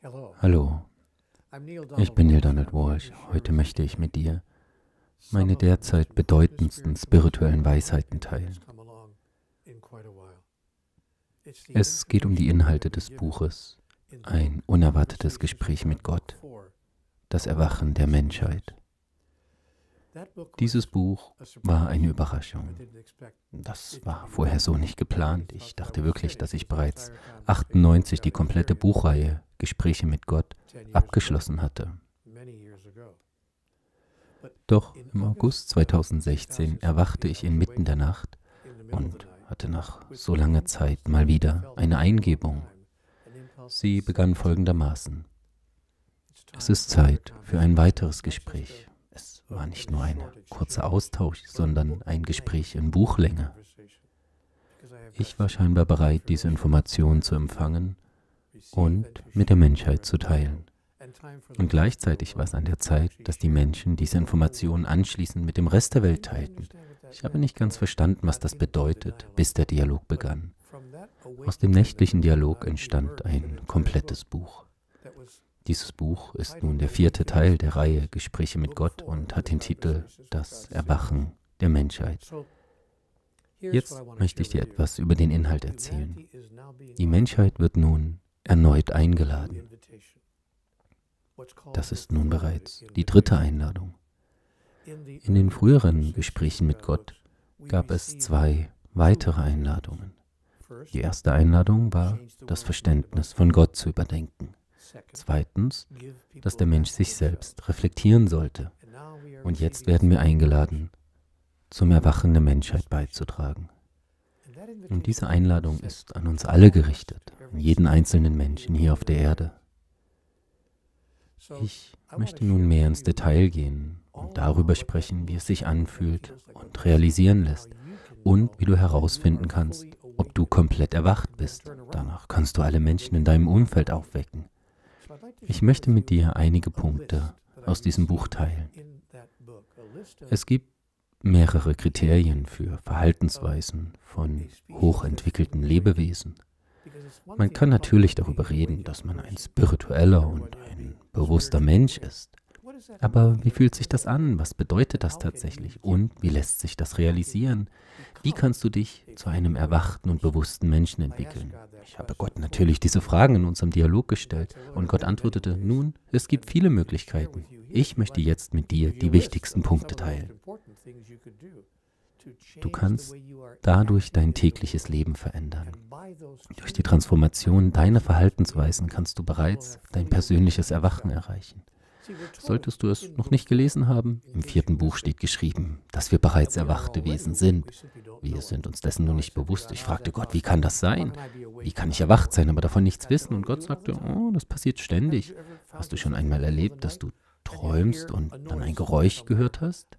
Hallo, ich bin Neil Donald Walsh. Heute möchte ich mit dir meine derzeit bedeutendsten spirituellen Weisheiten teilen. Es geht um die Inhalte des Buches, ein unerwartetes Gespräch mit Gott, das Erwachen der Menschheit. Dieses Buch war eine Überraschung. Das war vorher so nicht geplant. Ich dachte wirklich, dass ich bereits 98 die komplette Buchreihe Gespräche mit Gott abgeschlossen hatte. Doch im August 2016 erwachte ich inmitten der Nacht und hatte nach so langer Zeit mal wieder eine Eingebung. Sie begann folgendermaßen. Es ist Zeit für ein weiteres Gespräch war nicht nur ein kurzer Austausch, sondern ein Gespräch in Buchlänge. Ich war scheinbar bereit, diese Informationen zu empfangen und mit der Menschheit zu teilen. Und gleichzeitig war es an der Zeit, dass die Menschen diese Informationen anschließend mit dem Rest der Welt teilten. Ich habe nicht ganz verstanden, was das bedeutet, bis der Dialog begann. Aus dem nächtlichen Dialog entstand ein komplettes Buch. Dieses Buch ist nun der vierte Teil der Reihe Gespräche mit Gott und hat den Titel Das Erwachen der Menschheit. Jetzt möchte ich dir etwas über den Inhalt erzählen. Die Menschheit wird nun erneut eingeladen. Das ist nun bereits die dritte Einladung. In den früheren Gesprächen mit Gott gab es zwei weitere Einladungen. Die erste Einladung war, das Verständnis von Gott zu überdenken. Zweitens, dass der Mensch sich selbst reflektieren sollte. Und jetzt werden wir eingeladen, zum Erwachen der Menschheit beizutragen. Und diese Einladung ist an uns alle gerichtet, an jeden einzelnen Menschen hier auf der Erde. Ich möchte nun mehr ins Detail gehen und darüber sprechen, wie es sich anfühlt und realisieren lässt und wie du herausfinden kannst, ob du komplett erwacht bist. Danach kannst du alle Menschen in deinem Umfeld aufwecken. Ich möchte mit dir einige Punkte aus diesem Buch teilen. Es gibt mehrere Kriterien für Verhaltensweisen von hochentwickelten Lebewesen. Man kann natürlich darüber reden, dass man ein spiritueller und ein bewusster Mensch ist. Aber wie fühlt sich das an? Was bedeutet das tatsächlich? Und wie lässt sich das realisieren? Wie kannst du dich zu einem erwachten und bewussten Menschen entwickeln? Ich habe Gott natürlich diese Fragen in unserem Dialog gestellt und Gott antwortete, nun, es gibt viele Möglichkeiten. Ich möchte jetzt mit dir die wichtigsten Punkte teilen. Du kannst dadurch dein tägliches Leben verändern. Durch die Transformation deiner Verhaltensweisen kannst du bereits dein persönliches Erwachen erreichen. Solltest du es noch nicht gelesen haben, im vierten Buch steht geschrieben, dass wir bereits erwachte Wesen sind. Wir sind uns dessen nur nicht bewusst. Ich fragte Gott, wie kann das sein? Wie kann ich erwacht sein, aber davon nichts wissen? Und Gott sagte, oh, das passiert ständig. Hast du schon einmal erlebt, dass du träumst und dann ein Geräusch gehört hast?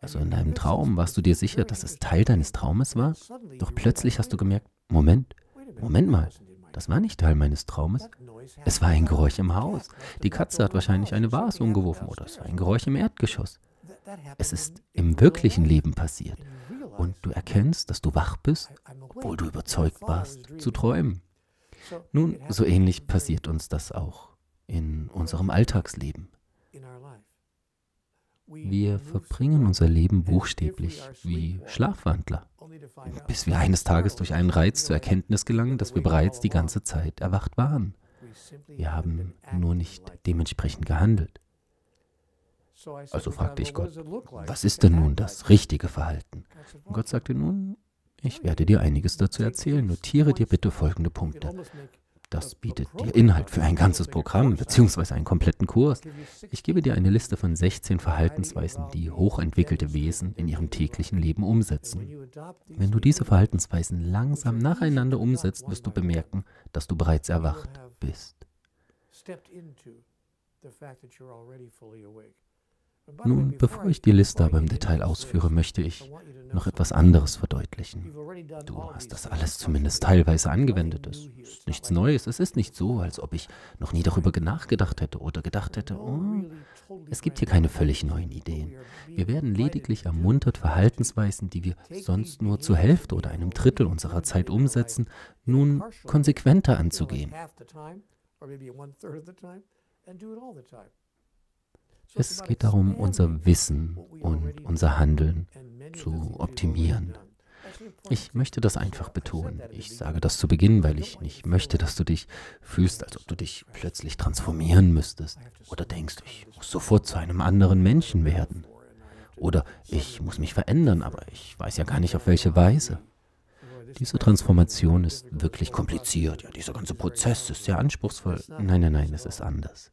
Also in deinem Traum warst du dir sicher, dass es Teil deines Traumes war? Doch plötzlich hast du gemerkt, Moment, Moment mal, das war nicht Teil meines Traumes. Es war ein Geräusch im Haus. Die Katze hat wahrscheinlich eine Vase umgeworfen oder es war ein Geräusch im Erdgeschoss. Es ist im wirklichen Leben passiert. Und du erkennst, dass du wach bist, obwohl du überzeugt warst, zu träumen. Nun, so ähnlich passiert uns das auch in unserem Alltagsleben. Wir verbringen unser Leben buchstäblich wie Schlafwandler, bis wir eines Tages durch einen Reiz zur Erkenntnis gelangen, dass wir bereits die ganze Zeit erwacht waren. Wir haben nur nicht dementsprechend gehandelt. Also fragte ich Gott, was ist denn nun das richtige Verhalten? Und Gott sagte nun, ich werde dir einiges dazu erzählen. Notiere dir bitte folgende Punkte. Das bietet dir Inhalt für ein ganzes Programm bzw. einen kompletten Kurs. Ich gebe dir eine Liste von 16 Verhaltensweisen, die hochentwickelte Wesen in ihrem täglichen Leben umsetzen. Wenn du diese Verhaltensweisen langsam nacheinander umsetzt, wirst du bemerken, dass du bereits erwacht bist. Nun, bevor ich die Liste aber im Detail ausführe, möchte ich noch etwas anderes verdeutlichen. Du hast das alles zumindest teilweise angewendet. Es ist nichts Neues. Es ist nicht so, als ob ich noch nie darüber nachgedacht hätte oder gedacht hätte, oh, es gibt hier keine völlig neuen Ideen. Wir werden lediglich ermuntert, Verhaltensweisen, die wir sonst nur zur Hälfte oder einem Drittel unserer Zeit umsetzen, nun konsequenter anzugehen. Es geht darum, unser Wissen und unser Handeln zu optimieren. Ich möchte das einfach betonen. Ich sage das zu Beginn, weil ich nicht möchte, dass du dich fühlst, als ob du dich plötzlich transformieren müsstest. Oder denkst, ich muss sofort zu einem anderen Menschen werden. Oder ich muss mich verändern, aber ich weiß ja gar nicht auf welche Weise. Diese Transformation ist wirklich kompliziert. Ja, dieser ganze Prozess ist sehr anspruchsvoll. Nein, nein, nein, es ist anders.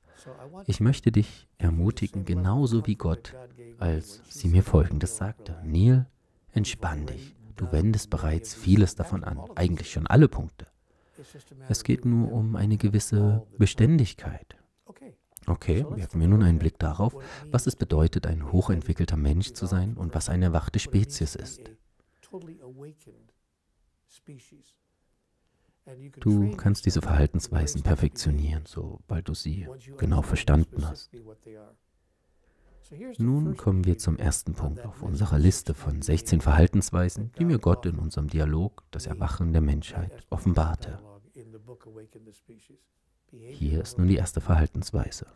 Ich möchte dich ermutigen, genauso wie Gott, als sie mir Folgendes sagte. Neil, entspann dich. Du wendest bereits vieles davon an, eigentlich schon alle Punkte. Es geht nur um eine gewisse Beständigkeit. Okay, werfen wir nun einen Blick darauf, was es bedeutet, ein hochentwickelter Mensch zu sein und was eine erwachte Spezies ist. Du kannst diese Verhaltensweisen perfektionieren, sobald du sie genau verstanden hast. Nun kommen wir zum ersten Punkt auf unserer Liste von 16 Verhaltensweisen, die mir Gott in unserem Dialog, das Erwachen der Menschheit, offenbarte. Hier ist nun die erste Verhaltensweise.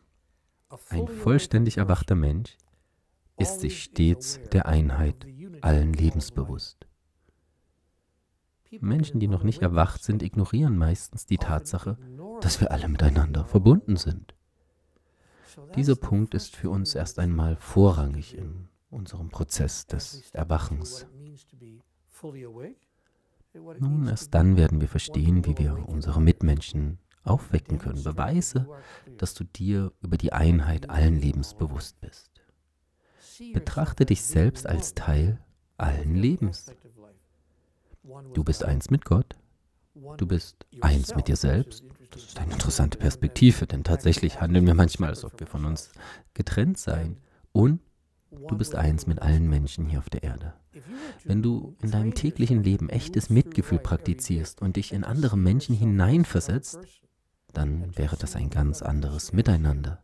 Ein vollständig erwachter Mensch ist sich stets der Einheit allen Lebens bewusst. Menschen, die noch nicht erwacht sind, ignorieren meistens die Tatsache, dass wir alle miteinander verbunden sind. Dieser Punkt ist für uns erst einmal vorrangig in unserem Prozess des Erwachens. Nun, erst dann werden wir verstehen, wie wir unsere Mitmenschen aufwecken können. Beweise, dass du dir über die Einheit allen Lebens bewusst bist. Betrachte dich selbst als Teil allen Lebens. Du bist eins mit Gott. Du bist eins mit dir selbst. Das ist eine interessante Perspektive, denn tatsächlich handeln wir manchmal, als ob wir von uns getrennt seien. Und du bist eins mit allen Menschen hier auf der Erde. Wenn du in deinem täglichen Leben echtes Mitgefühl praktizierst und dich in andere Menschen hineinversetzt, dann wäre das ein ganz anderes Miteinander.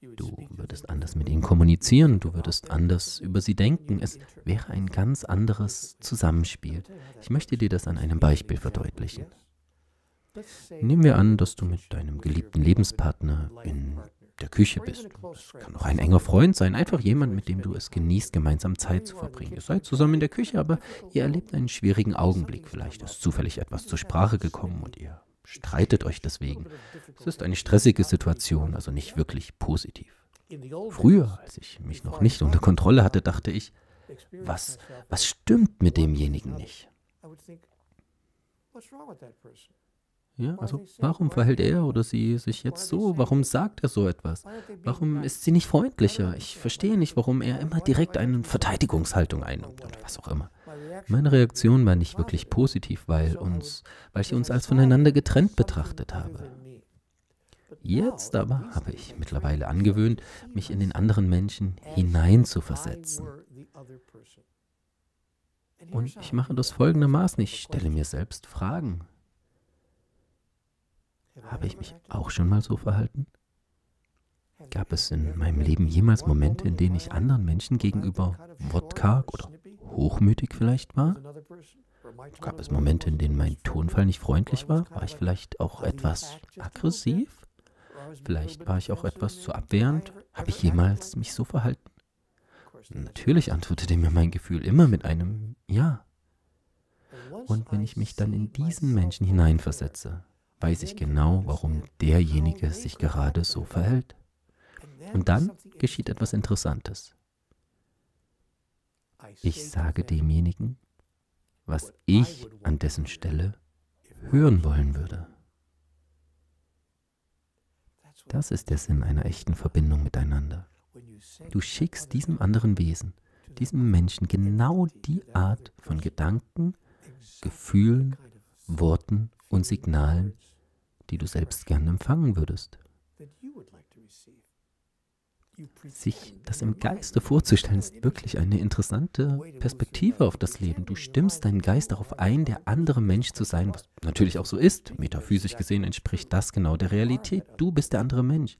Du würdest anders mit ihnen kommunizieren, du würdest anders über sie denken. Es wäre ein ganz anderes Zusammenspiel. Ich möchte dir das an einem Beispiel verdeutlichen. Nehmen wir an, dass du mit deinem geliebten Lebenspartner in der Küche bist. Es kann auch ein enger Freund sein, einfach jemand, mit dem du es genießt, gemeinsam Zeit zu verbringen. Ihr seid zusammen in der Küche, aber ihr erlebt einen schwierigen Augenblick. Vielleicht ist zufällig etwas zur Sprache gekommen und ihr Streitet euch deswegen. Es ist eine stressige Situation, also nicht wirklich positiv. Früher, als ich mich noch nicht unter Kontrolle hatte, dachte ich, was, was stimmt mit demjenigen nicht? Ja, also warum verhält er oder sie sich jetzt so? Warum sagt er so etwas? Warum ist sie nicht freundlicher? Ich verstehe nicht, warum er immer direkt eine Verteidigungshaltung einnimmt oder was auch immer. Meine Reaktion war nicht wirklich positiv, weil, uns, weil ich uns als voneinander getrennt betrachtet habe. Jetzt aber habe ich mittlerweile angewöhnt, mich in den anderen Menschen hineinzuversetzen. Und ich mache das folgendermaßen, ich stelle mir selbst Fragen. Habe ich mich auch schon mal so verhalten? Gab es in meinem Leben jemals Momente, in denen ich anderen Menschen gegenüber wortkarg oder hochmütig vielleicht war? Gab es Momente, in denen mein Tonfall nicht freundlich war? War ich vielleicht auch etwas aggressiv? Vielleicht war ich auch etwas zu abwehrend? Habe ich jemals mich so verhalten? Natürlich antwortete mir mein Gefühl immer mit einem Ja. Und wenn ich mich dann in diesen Menschen hineinversetze, weiß ich genau, warum derjenige sich gerade so verhält. Und dann geschieht etwas Interessantes. Ich sage demjenigen, was ich an dessen Stelle hören wollen würde. Das ist der Sinn einer echten Verbindung miteinander. Du schickst diesem anderen Wesen, diesem Menschen genau die Art von Gedanken, Gefühlen, Worten und Signalen, die du selbst gern empfangen würdest. Sich das im Geiste vorzustellen, ist wirklich eine interessante Perspektive auf das Leben. Du stimmst deinen Geist darauf ein, der andere Mensch zu sein, was natürlich auch so ist. Metaphysisch gesehen entspricht das genau der Realität. Du bist der andere Mensch,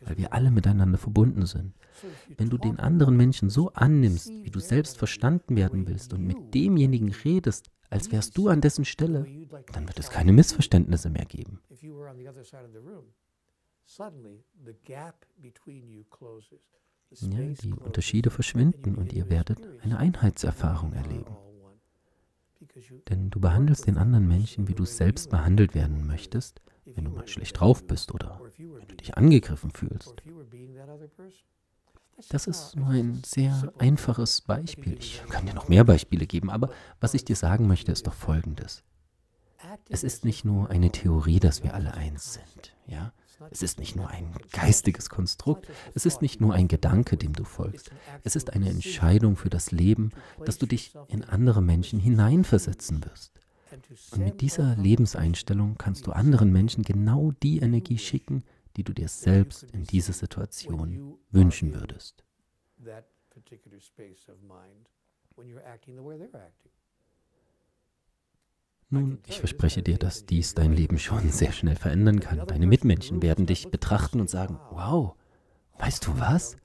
weil wir alle miteinander verbunden sind. Wenn du den anderen Menschen so annimmst, wie du selbst verstanden werden willst und mit demjenigen redest, als wärst du an dessen Stelle, dann wird es keine Missverständnisse mehr geben. Ja, die Unterschiede verschwinden und ihr werdet eine Einheitserfahrung erleben. Denn du behandelst den anderen Menschen, wie du selbst behandelt werden möchtest, wenn du mal schlecht drauf bist oder wenn du dich angegriffen fühlst. Das ist nur ein sehr einfaches Beispiel. Ich kann dir noch mehr Beispiele geben, aber was ich dir sagen möchte, ist doch Folgendes. Es ist nicht nur eine Theorie, dass wir alle eins sind, ja? Es ist nicht nur ein geistiges Konstrukt, es ist nicht nur ein Gedanke, dem du folgst. Es ist eine Entscheidung für das Leben, dass du dich in andere Menschen hineinversetzen wirst. Und mit dieser Lebenseinstellung kannst du anderen Menschen genau die Energie schicken, die du dir selbst in dieser Situation wünschen würdest. Nun, ich verspreche dir, dass dies dein Leben schon sehr schnell verändern kann. Deine Mitmenschen werden dich betrachten und sagen, wow, weißt du was?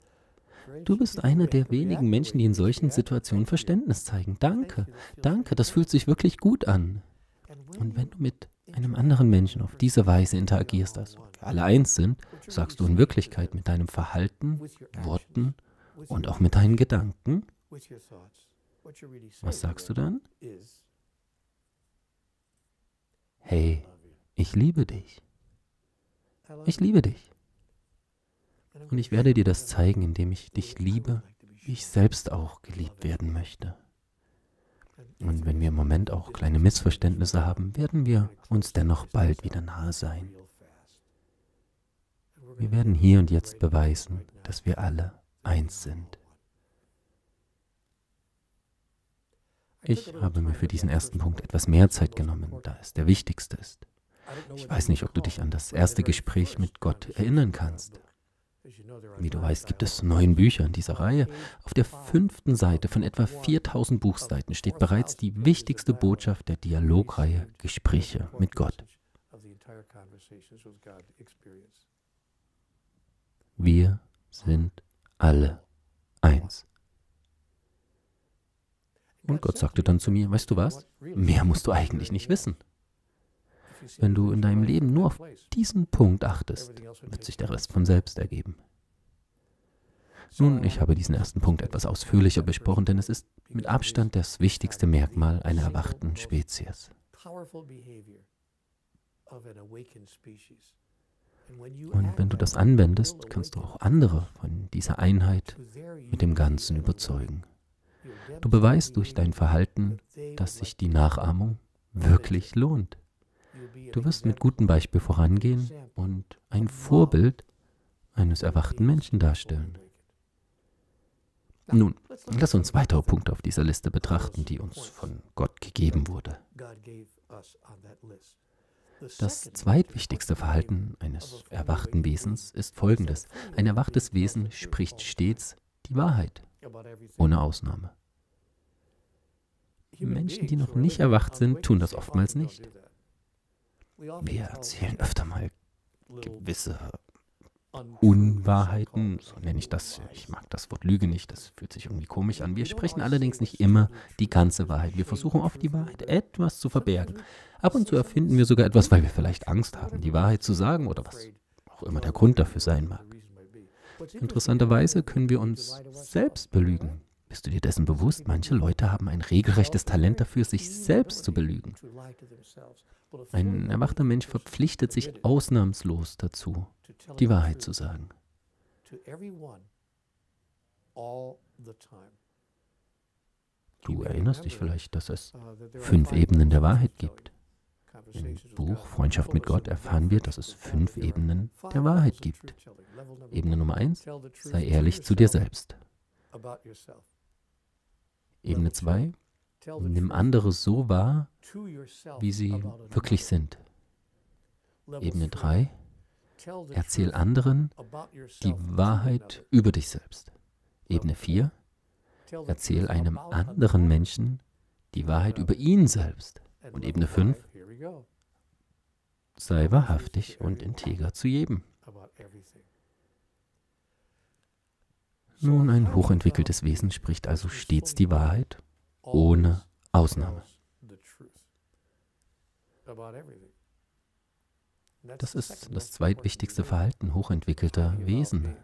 Du bist einer der wenigen Menschen, die in solchen Situationen Verständnis zeigen. Danke, danke, das fühlt sich wirklich gut an. Und wenn du mit einem anderen Menschen auf diese Weise interagierst, dass wir alle eins sind, sagst du in Wirklichkeit mit deinem Verhalten, Worten und auch mit deinen Gedanken. Was sagst du dann? Hey, ich liebe dich. Ich liebe dich. Und ich werde dir das zeigen, indem ich dich liebe, wie ich selbst auch geliebt werden möchte. Und wenn wir im Moment auch kleine Missverständnisse haben, werden wir uns dennoch bald wieder nahe sein. Wir werden hier und jetzt beweisen, dass wir alle eins sind. Ich habe mir für diesen ersten Punkt etwas mehr Zeit genommen, da es der wichtigste ist. Ich weiß nicht, ob du dich an das erste Gespräch mit Gott erinnern kannst. Wie du weißt, gibt es neun Bücher in dieser Reihe. Auf der fünften Seite von etwa 4000 Buchseiten steht bereits die wichtigste Botschaft der Dialogreihe Gespräche mit Gott. Wir sind alle eins. Und Gott sagte dann zu mir, weißt du was, mehr musst du eigentlich nicht wissen. Wenn du in deinem Leben nur auf diesen Punkt achtest, wird sich der Rest von selbst ergeben. Nun, ich habe diesen ersten Punkt etwas ausführlicher besprochen, denn es ist mit Abstand das wichtigste Merkmal einer erwachten Spezies. Und wenn du das anwendest, kannst du auch andere von dieser Einheit mit dem Ganzen überzeugen. Du beweist durch dein Verhalten, dass sich die Nachahmung wirklich lohnt. Du wirst mit gutem Beispiel vorangehen und ein Vorbild eines erwachten Menschen darstellen. Nun, lass uns weitere Punkte auf dieser Liste betrachten, die uns von Gott gegeben wurde. Das zweitwichtigste Verhalten eines erwachten Wesens ist folgendes. Ein erwachtes Wesen spricht stets die Wahrheit, ohne Ausnahme. Menschen, die noch nicht erwacht sind, tun das oftmals nicht. Wir erzählen öfter mal gewisse Unwahrheiten, so nenne ich das. Ich mag das Wort Lüge nicht, das fühlt sich irgendwie komisch an. Wir sprechen allerdings nicht immer die ganze Wahrheit. Wir versuchen oft die Wahrheit etwas zu verbergen. Ab und zu erfinden wir sogar etwas, weil wir vielleicht Angst haben, die Wahrheit zu sagen oder was auch immer der Grund dafür sein mag. Interessanterweise können wir uns selbst belügen. Bist du dir dessen bewusst? Manche Leute haben ein regelrechtes Talent dafür, sich selbst zu belügen. Ein erwachter Mensch verpflichtet sich ausnahmslos dazu, die Wahrheit zu sagen. Du erinnerst dich vielleicht, dass es fünf Ebenen der Wahrheit gibt. Im Buch Freundschaft mit Gott erfahren wir, dass es fünf Ebenen der Wahrheit gibt. Ebene Nummer eins, sei ehrlich zu dir selbst. Ebene zwei, Nimm andere so wahr, wie sie wirklich sind. Ebene 3. Erzähl anderen die Wahrheit über dich selbst. Ebene 4. Erzähl einem anderen Menschen die Wahrheit über ihn selbst. Und Ebene 5. Sei wahrhaftig und integer zu jedem. Nun, ein hochentwickeltes Wesen spricht also stets die Wahrheit ohne Ausnahme. Das ist das zweitwichtigste Verhalten hochentwickelter Wesen.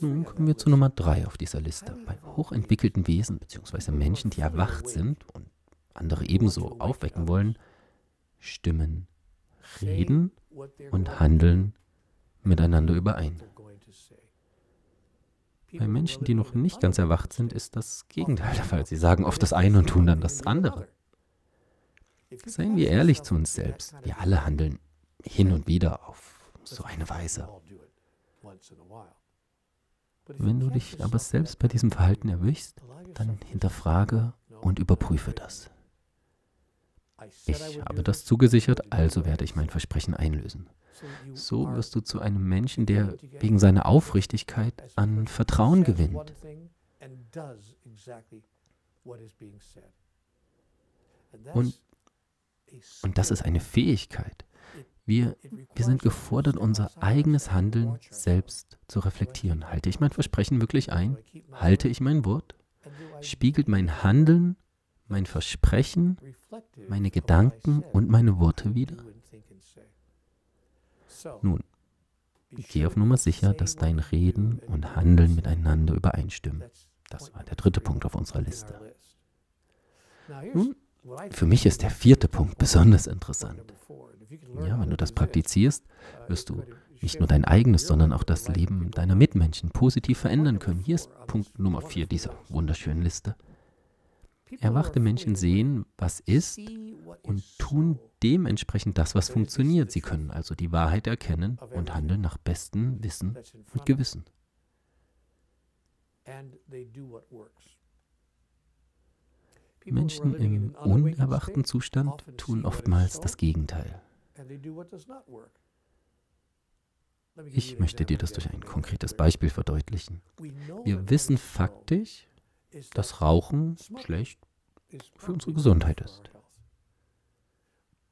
Nun kommen wir zu Nummer drei auf dieser Liste. Bei hochentwickelten Wesen bzw. Menschen, die erwacht sind und andere ebenso aufwecken wollen, stimmen Reden und Handeln miteinander überein. Bei Menschen, die noch nicht ganz erwacht sind, ist das Gegenteil der Fall. Sie sagen oft das eine und tun dann das andere. Seien wir ehrlich zu uns selbst. Wir alle handeln hin und wieder auf so eine Weise. Wenn du dich aber selbst bei diesem Verhalten erwischst, dann hinterfrage und überprüfe das. Ich habe das zugesichert, also werde ich mein Versprechen einlösen. So wirst du zu einem Menschen, der wegen seiner Aufrichtigkeit an Vertrauen gewinnt. Und, und das ist eine Fähigkeit. Wir, wir sind gefordert, unser eigenes Handeln selbst zu reflektieren. Halte ich mein Versprechen wirklich ein? Halte ich mein Wort? Spiegelt mein Handeln, mein Versprechen, meine Gedanken und meine Worte wider? Nun, geh auf Nummer sicher, dass dein Reden und Handeln miteinander übereinstimmen. Das war der dritte Punkt auf unserer Liste. Nun, für mich ist der vierte Punkt besonders interessant. Ja, wenn du das praktizierst, wirst du nicht nur dein eigenes, sondern auch das Leben deiner Mitmenschen positiv verändern können. Hier ist Punkt Nummer vier dieser wunderschönen Liste. Erwachte Menschen sehen, was ist und tun dementsprechend das, was funktioniert. Sie können also die Wahrheit erkennen und handeln nach bestem Wissen und Gewissen. Menschen im unerwachten Zustand tun oftmals das Gegenteil. Ich möchte dir das durch ein konkretes Beispiel verdeutlichen. Wir wissen faktisch, dass Rauchen schlecht für unsere Gesundheit ist.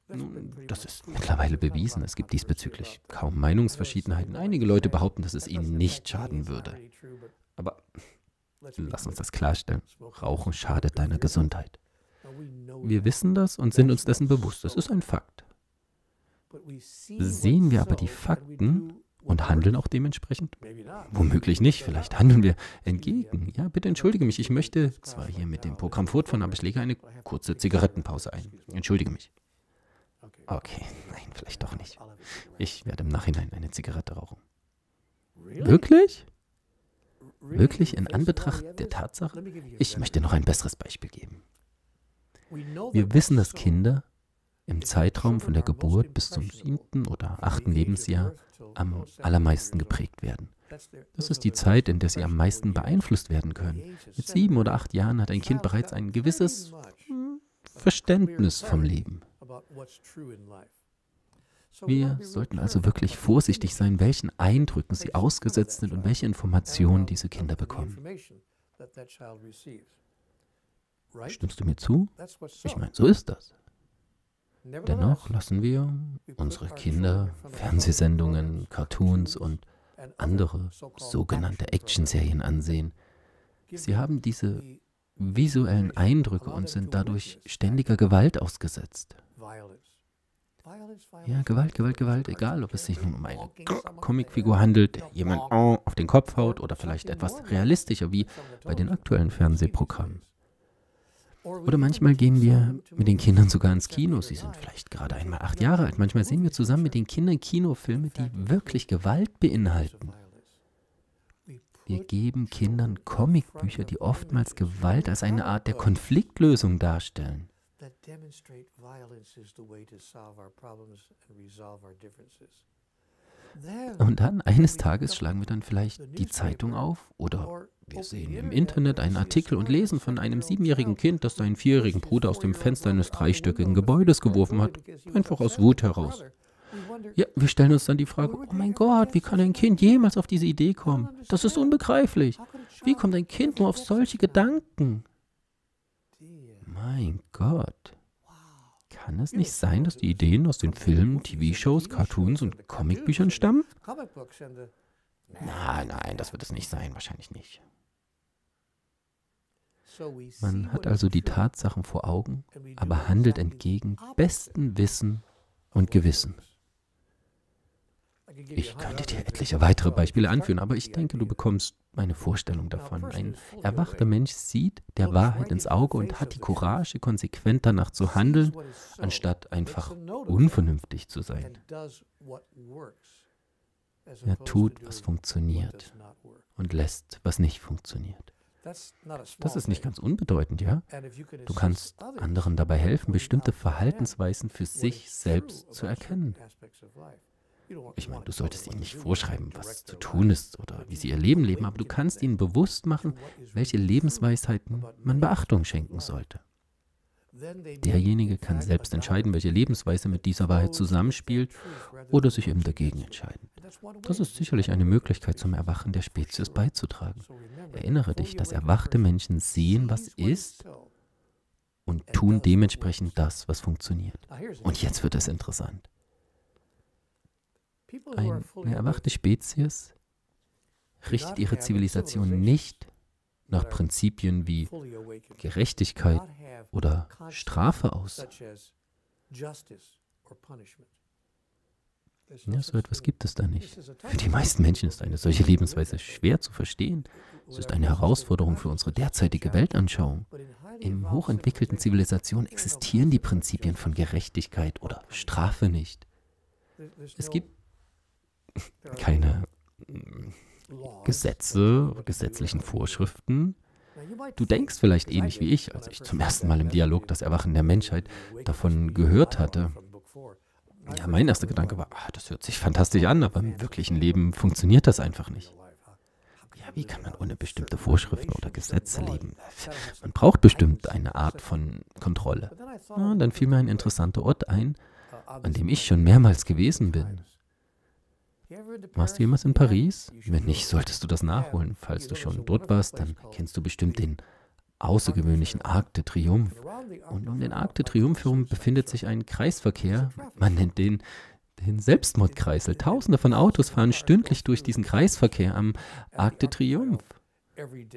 Nun, das ist mittlerweile bewiesen. Es gibt diesbezüglich kaum Meinungsverschiedenheiten. Einige Leute behaupten, dass es ihnen nicht schaden würde. Aber lass uns das klarstellen. Rauchen schadet deiner Gesundheit. Wir wissen das und sind uns dessen bewusst. Das ist ein Fakt. Sehen wir aber die Fakten und handeln auch dementsprechend? Womöglich nicht, vielleicht handeln wir entgegen. Ja, bitte entschuldige mich, ich möchte zwar hier mit dem Programm fortfahren, aber ich lege eine kurze Zigarettenpause ein. Entschuldige mich. Okay, nein, vielleicht doch nicht. Ich werde im Nachhinein eine Zigarette rauchen. Wirklich? Wirklich in Anbetracht der Tatsache? Ich möchte noch ein besseres Beispiel geben. Wir wissen, dass Kinder im Zeitraum von der Geburt bis zum siebten oder achten Lebensjahr am allermeisten geprägt werden. Das ist die Zeit, in der sie am meisten beeinflusst werden können. Mit sieben oder acht Jahren hat ein Kind bereits ein gewisses hm, Verständnis vom Leben. Wir sollten also wirklich vorsichtig sein, welchen Eindrücken sie ausgesetzt sind und welche Informationen diese Kinder bekommen. Stimmst du mir zu? Ich meine, so ist das. Dennoch lassen wir unsere Kinder Fernsehsendungen, Cartoons und andere sogenannte Actionserien ansehen. Sie haben diese visuellen Eindrücke und sind dadurch ständiger Gewalt ausgesetzt. Ja, Gewalt, Gewalt, Gewalt, egal ob es sich nun um eine Comicfigur handelt, der jemand auf den Kopf haut oder vielleicht etwas realistischer wie bei den aktuellen Fernsehprogrammen. Oder manchmal gehen wir mit den Kindern sogar ins Kino. Sie sind vielleicht gerade einmal acht Jahre alt. Manchmal sehen wir zusammen mit den Kindern Kinofilme, die wirklich Gewalt beinhalten. Wir geben Kindern Comicbücher, die oftmals Gewalt als eine Art der Konfliktlösung darstellen. Und dann eines Tages schlagen wir dann vielleicht die Zeitung auf oder wir sehen im Internet einen Artikel und lesen von einem siebenjährigen Kind, das seinen vierjährigen Bruder aus dem Fenster eines dreistöckigen Gebäudes geworfen hat, einfach aus Wut heraus. Ja, wir stellen uns dann die Frage, oh mein Gott, wie kann ein Kind jemals auf diese Idee kommen? Das ist unbegreiflich. Wie kommt ein Kind nur auf solche Gedanken? Mein Gott. Kann es nicht sein, dass die Ideen aus den Filmen, TV-Shows, Cartoons und Comicbüchern stammen? Nein, nein, das wird es nicht sein, wahrscheinlich nicht. Man hat also die Tatsachen vor Augen, aber handelt entgegen bestem Wissen und Gewissen. Ich könnte dir etliche weitere Beispiele anführen, aber ich denke, du bekommst eine Vorstellung davon. Ein erwachter Mensch sieht der Wahrheit ins Auge und hat die Courage, konsequent danach zu handeln, anstatt einfach unvernünftig zu sein. Er tut, was funktioniert und lässt, was nicht funktioniert. Das ist nicht ganz unbedeutend, ja? Du kannst anderen dabei helfen, bestimmte Verhaltensweisen für sich selbst zu erkennen. Ich meine, du solltest ihnen nicht vorschreiben, was zu tun ist oder wie sie ihr Leben leben, aber du kannst ihnen bewusst machen, welche Lebensweisheiten man Beachtung schenken sollte. Derjenige kann selbst entscheiden, welche Lebensweise mit dieser Wahrheit zusammenspielt oder sich eben dagegen entscheiden. Das ist sicherlich eine Möglichkeit, zum Erwachen der Spezies beizutragen. Erinnere dich, dass erwachte Menschen sehen, was ist und tun dementsprechend das, was funktioniert. Und jetzt wird es interessant. Eine erwachte Spezies richtet ihre Zivilisation nicht nach Prinzipien wie Gerechtigkeit oder Strafe aus. Ja, so etwas gibt es da nicht. Für die meisten Menschen ist eine solche Lebensweise schwer zu verstehen. Es ist eine Herausforderung für unsere derzeitige Weltanschauung. In hochentwickelten Zivilisationen existieren die Prinzipien von Gerechtigkeit oder Strafe nicht. Es gibt keine Gesetze, gesetzlichen Vorschriften. Du denkst vielleicht ähnlich wie ich, als ich zum ersten Mal im Dialog das Erwachen der Menschheit davon gehört hatte. Ja, mein erster Gedanke war, ah, das hört sich fantastisch an, aber im wirklichen Leben funktioniert das einfach nicht. Ja, wie kann man ohne bestimmte Vorschriften oder Gesetze leben? Man braucht bestimmt eine Art von Kontrolle. Ja, dann fiel mir ein interessanter Ort ein, an dem ich schon mehrmals gewesen bin. Warst du jemals in Paris? Wenn nicht, solltest du das nachholen. Falls du schon dort warst, dann kennst du bestimmt den außergewöhnlichen Arc de Triomphe. Und um den Arc de Triomphe herum befindet sich ein Kreisverkehr. Man nennt den den Selbstmordkreisel. Tausende von Autos fahren stündlich durch diesen Kreisverkehr am Arc de Triomphe.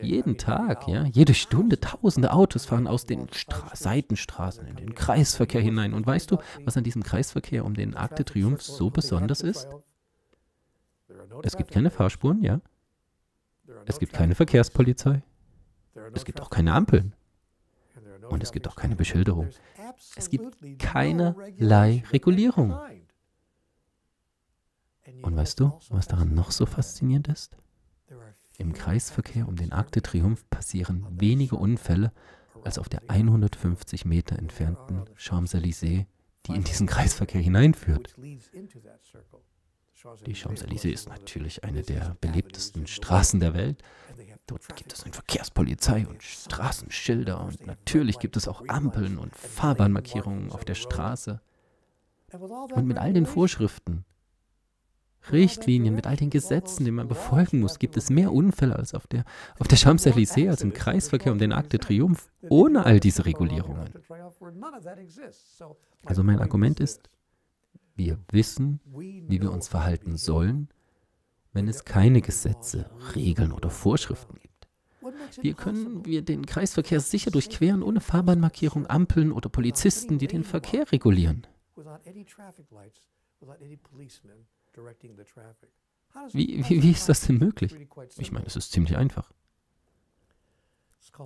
Jeden Tag, ja, jede Stunde tausende Autos fahren aus den Stra Seitenstraßen in den Kreisverkehr hinein. Und weißt du, was an diesem Kreisverkehr um den Arc de Triomphe so besonders ist? Es gibt keine Fahrspuren, ja. Es gibt keine Verkehrspolizei. Es gibt auch keine Ampeln. Und es gibt auch keine Beschilderung. Es gibt keinerlei Regulierung. Und weißt du, was daran noch so faszinierend ist? Im Kreisverkehr um den Arc de Triomphe passieren weniger Unfälle als auf der 150 Meter entfernten Champs-Élysées, die in diesen Kreisverkehr hineinführt. Die Champs-Élysées ist natürlich eine der belebtesten Straßen der Welt. Dort gibt es eine Verkehrspolizei und Straßenschilder und natürlich gibt es auch Ampeln und Fahrbahnmarkierungen auf der Straße. Und mit all den Vorschriften, Richtlinien, mit all den Gesetzen, die man befolgen muss, gibt es mehr Unfälle als auf der, auf der Champs-Élysées, als im Kreisverkehr um den Arc de Triomphe, ohne all diese Regulierungen. Also mein Argument ist, wir wissen, wie wir uns verhalten sollen, wenn es keine Gesetze, Regeln oder Vorschriften gibt. Wie können wir den Kreisverkehr sicher durchqueren ohne Fahrbahnmarkierung, Ampeln oder Polizisten, die den Verkehr regulieren? Wie, wie, wie ist das denn möglich? Ich meine, es ist ziemlich einfach.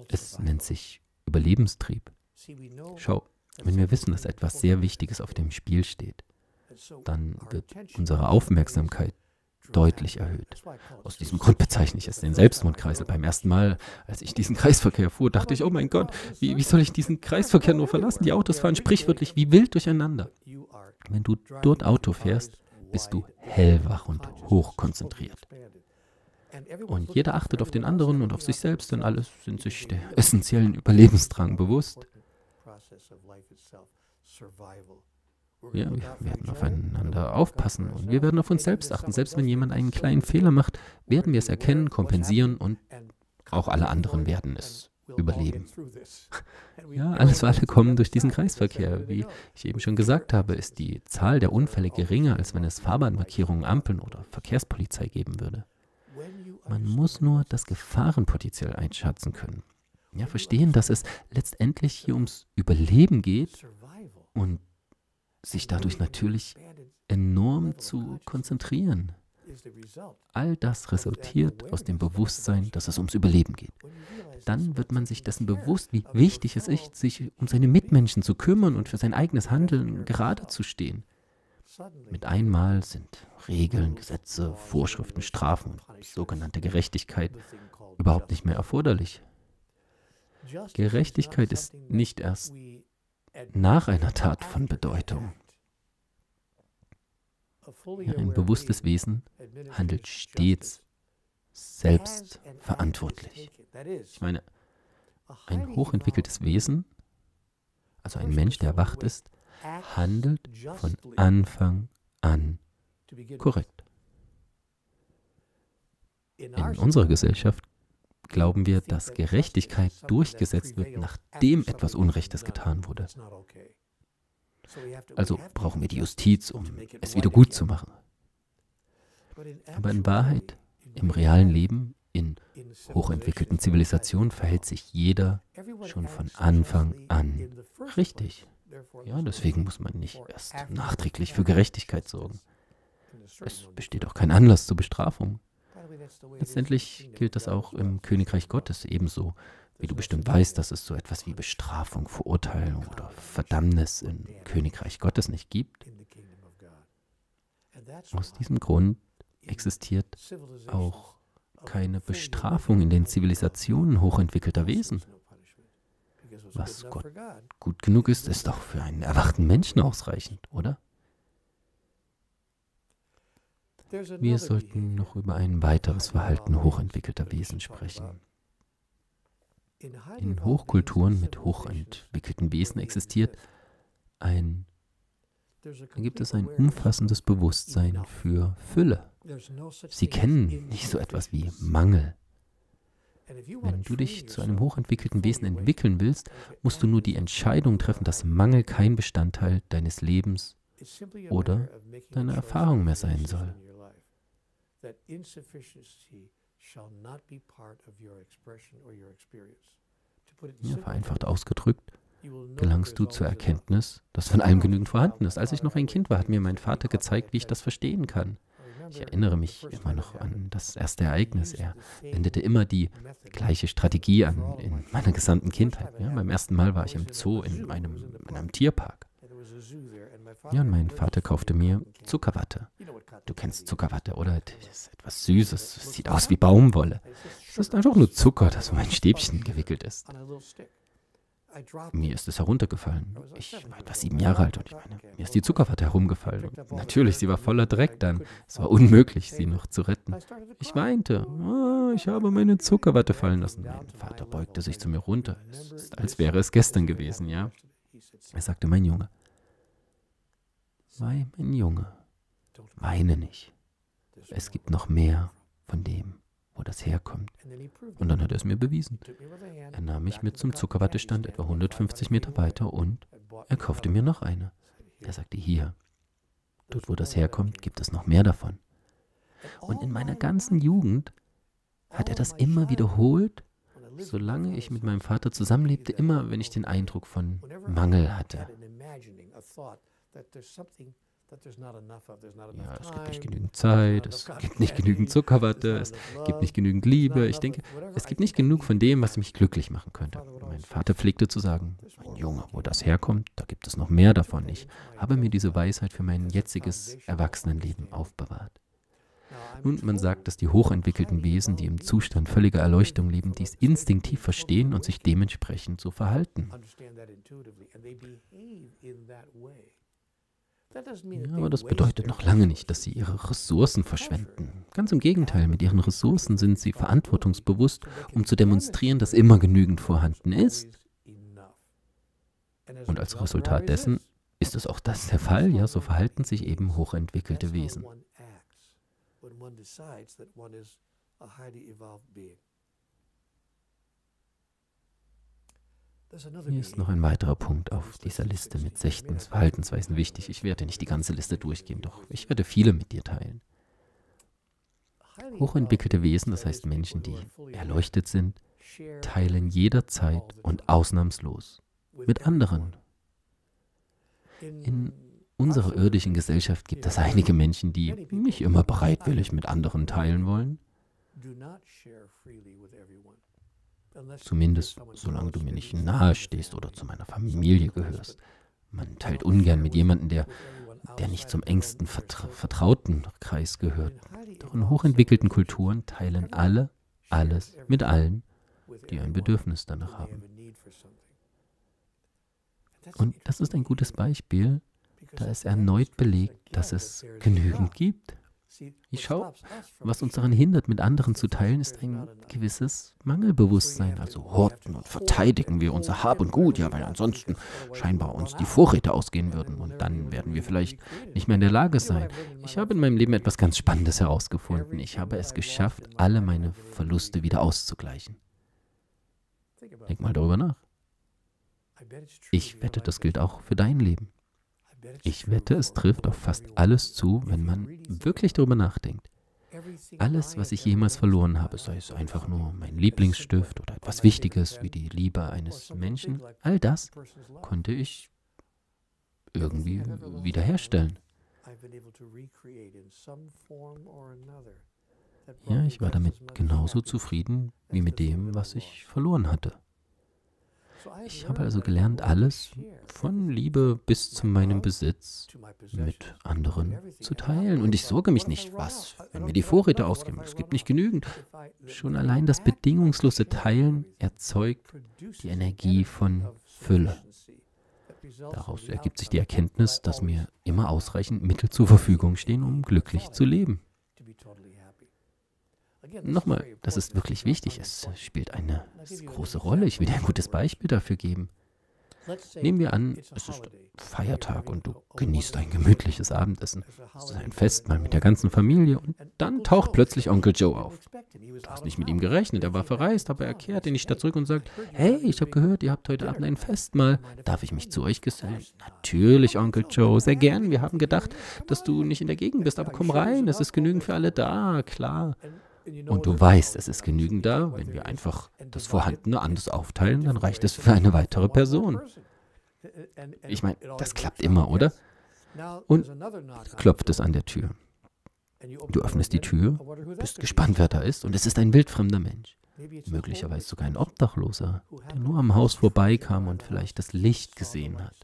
Es nennt sich Überlebenstrieb. Schau, wenn wir wissen, dass etwas sehr Wichtiges auf dem Spiel steht, dann wird unsere Aufmerksamkeit deutlich erhöht. Aus diesem Grund bezeichne ich es den Selbstmordkreisel. Beim ersten Mal, als ich diesen Kreisverkehr fuhr, dachte ich, oh mein Gott, wie, wie soll ich diesen Kreisverkehr nur verlassen? Die Autos fahren sprichwörtlich wie wild durcheinander. Wenn du dort Auto fährst, bist du hellwach und hochkonzentriert. Und jeder achtet auf den anderen und auf sich selbst, denn alle sind sich der essentiellen Überlebensdrang bewusst. Wir werden aufeinander aufpassen und wir werden auf uns selbst achten. Selbst wenn jemand einen kleinen Fehler macht, werden wir es erkennen, kompensieren und auch alle anderen werden es überleben. Ja, alles für alle kommen durch diesen Kreisverkehr. Wie ich eben schon gesagt habe, ist die Zahl der Unfälle geringer, als wenn es Fahrbahnmarkierungen, Ampeln oder Verkehrspolizei geben würde. Man muss nur das Gefahrenpotenzial einschätzen können. ja, verstehen, dass es letztendlich hier ums Überleben geht und sich dadurch natürlich enorm zu konzentrieren. All das resultiert aus dem Bewusstsein, dass es ums Überleben geht. Dann wird man sich dessen bewusst, wie wichtig es ist, sich um seine Mitmenschen zu kümmern und für sein eigenes Handeln gerade zu stehen. Mit einmal sind Regeln, Gesetze, Vorschriften, Strafen und sogenannte Gerechtigkeit überhaupt nicht mehr erforderlich. Gerechtigkeit ist nicht erst nach einer Tat von Bedeutung. Ein bewusstes Wesen handelt stets selbstverantwortlich. Ich meine, ein hochentwickeltes Wesen, also ein Mensch, der erwacht ist, handelt von Anfang an korrekt. In unserer Gesellschaft glauben wir, dass Gerechtigkeit durchgesetzt wird, nachdem etwas Unrechtes getan wurde. Also brauchen wir die Justiz, um es wieder gut zu machen. Aber in Wahrheit, im realen Leben, in hochentwickelten Zivilisationen verhält sich jeder schon von Anfang an richtig. Ja, deswegen muss man nicht erst nachträglich für Gerechtigkeit sorgen. Es besteht auch kein Anlass zur Bestrafung. Letztendlich gilt das auch im Königreich Gottes ebenso, wie du bestimmt weißt, dass es so etwas wie Bestrafung, Verurteilung oder Verdammnis im Königreich Gottes nicht gibt. Aus diesem Grund existiert auch keine Bestrafung in den Zivilisationen hochentwickelter Wesen. Was Gott gut genug ist, ist doch für einen erwachten Menschen ausreichend, oder? Wir sollten noch über ein weiteres Verhalten hochentwickelter Wesen sprechen. In Hochkulturen mit hochentwickelten Wesen existiert ein, gibt es ein umfassendes Bewusstsein für Fülle. Sie kennen nicht so etwas wie Mangel. Wenn du dich zu einem hochentwickelten Wesen entwickeln willst, musst du nur die Entscheidung treffen, dass Mangel kein Bestandteil deines Lebens oder deiner Erfahrung mehr sein soll that insufficiency shall not be part of your expression or your experience. Ja, vereinfacht ausgedrückt, gelangst du zur Erkenntnis, dass von allem genügend vorhanden ist. Als ich noch ein Kind war, hat mir mein Vater gezeigt, wie ich das verstehen kann. Ich erinnere mich immer noch an das erste Ereignis. Er wendete immer die gleiche Strategie an in meiner gesamten Kindheit. Ja, beim ersten Mal war ich im Zoo in einem, in einem Tierpark. Ja, und mein Vater kaufte mir Zuckerwatte. Du kennst Zuckerwatte, oder? Das ist etwas Süßes. Es sieht aus wie Baumwolle. Es ist einfach nur Zucker, das um ein Stäbchen gewickelt ist. Mir ist es heruntergefallen. Ich war etwa sieben Jahre alt und ich meine, mir ist die Zuckerwatte herumgefallen. Und natürlich, sie war voller Dreck dann. Es war unmöglich, sie noch zu retten. Ich weinte. Oh, ich habe meine Zuckerwatte fallen lassen. Mein Vater beugte sich zu mir runter. Es ist, als wäre es gestern gewesen, ja. Er sagte, mein Junge, mein Junge, weine nicht. Es gibt noch mehr von dem, wo das herkommt. Und dann hat er es mir bewiesen. Er nahm mich mit zum Zuckerwattestand etwa 150 Meter weiter und er kaufte mir noch eine. Er sagte, hier, dort wo das herkommt, gibt es noch mehr davon. Und in meiner ganzen Jugend hat er das immer wiederholt, solange ich mit meinem Vater zusammenlebte, immer wenn ich den Eindruck von Mangel hatte. Ja, es gibt nicht genügend Zeit, es gibt nicht genügend Zuckerwatte, es gibt nicht genügend Liebe. Ich denke, es gibt nicht genug von dem, was mich glücklich machen könnte. Mein Vater pflegte zu sagen, mein Junge, wo das herkommt, da gibt es noch mehr davon. Ich habe mir diese Weisheit für mein jetziges Erwachsenenleben aufbewahrt. Nun, man sagt, dass die hochentwickelten Wesen, die im Zustand völliger Erleuchtung leben, dies instinktiv verstehen und sich dementsprechend so verhalten. Ja, aber das bedeutet noch lange nicht, dass sie ihre Ressourcen verschwenden. Ganz im Gegenteil, mit ihren Ressourcen sind sie verantwortungsbewusst, um zu demonstrieren, dass immer genügend vorhanden ist. Und als Resultat dessen ist es auch das der Fall, ja, so verhalten sich eben hochentwickelte Wesen. Hier ist noch ein weiterer Punkt auf dieser Liste mit Sechtens Verhaltensweisen wichtig. Ich werde nicht die ganze Liste durchgehen, doch ich werde viele mit dir teilen. Hochentwickelte Wesen, das heißt Menschen, die erleuchtet sind, teilen jederzeit und ausnahmslos mit anderen. In unserer irdischen Gesellschaft gibt es einige Menschen, die nicht immer bereitwillig mit anderen teilen wollen. Zumindest solange du mir nicht nahe stehst oder zu meiner Familie gehörst. Man teilt ungern mit jemandem, der, der nicht zum engsten Vertra vertrauten gehört. Doch in hochentwickelten Kulturen teilen alle alles mit allen, die ein Bedürfnis danach haben. Und das ist ein gutes Beispiel, da es erneut belegt, dass es genügend gibt. Ich schaue, was uns daran hindert, mit anderen zu teilen, ist ein gewisses Mangelbewusstsein. Also horten und verteidigen wir unser Hab und Gut, ja, weil ansonsten scheinbar uns die Vorräte ausgehen würden und dann werden wir vielleicht nicht mehr in der Lage sein. Ich habe in meinem Leben etwas ganz Spannendes herausgefunden. Ich habe es geschafft, alle meine Verluste wieder auszugleichen. Denk mal darüber nach. Ich wette, das gilt auch für dein Leben. Ich wette, es trifft auf fast alles zu, wenn man wirklich darüber nachdenkt. Alles, was ich jemals verloren habe, sei es einfach nur mein Lieblingsstift oder etwas Wichtiges wie die Liebe eines Menschen, all das konnte ich irgendwie wiederherstellen. Ja, ich war damit genauso zufrieden wie mit dem, was ich verloren hatte. Ich habe also gelernt, alles von Liebe bis zu meinem Besitz mit anderen zu teilen. Und ich sorge mich nicht, was, wenn mir die Vorräte ausgehen. Es gibt nicht genügend. Schon allein das bedingungslose Teilen erzeugt die Energie von Fülle. Daraus ergibt sich die Erkenntnis, dass mir immer ausreichend Mittel zur Verfügung stehen, um glücklich zu leben. Nochmal, das ist wirklich wichtig. Es spielt eine große Rolle. Ich will dir ein gutes Beispiel dafür geben. Nehmen wir an, es ist Feiertag und du genießt ein gemütliches Abendessen. Es ist ein Festmahl mit der ganzen Familie und dann taucht plötzlich Onkel Joe auf. Du hast nicht mit ihm gerechnet, er war verreist, aber er kehrt in die Stadt zurück und sagt, hey, ich habe gehört, ihr habt heute Abend ein Festmahl. Darf ich mich zu euch gesellen? Natürlich, Onkel Joe, sehr gern. Wir haben gedacht, dass du nicht in der Gegend bist, aber komm rein, es ist genügend für alle da, klar. Und du weißt, es ist genügend da. Wenn wir einfach das Vorhandene anders aufteilen, dann reicht es für eine weitere Person. Ich meine, das klappt immer, oder? Und klopft es an der Tür. Du öffnest die Tür, bist gespannt, wer da ist, und es ist ein wildfremder Mensch. Möglicherweise sogar ein Obdachloser, der nur am Haus vorbeikam und vielleicht das Licht gesehen hat.